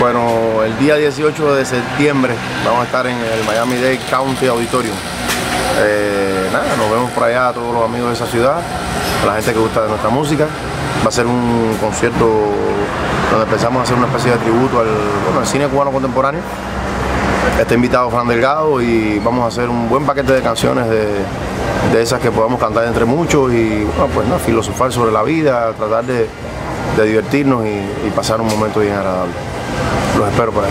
Bueno, el día 18 de septiembre vamos a estar en el Miami-Dade County Auditorium. Eh, nada, nos vemos por allá todos los amigos de esa ciudad, a la gente que gusta de nuestra música. Va a ser un concierto donde empezamos a hacer una especie de tributo al, cine cubano contemporáneo. Está invitado Fran Delgado y vamos a hacer un buen paquete de canciones de, esas que podamos cantar entre muchos y pues no, filosofar sobre la vida, tratar de, divertirnos y pasar un momento bien agradable. Los espero por ahí.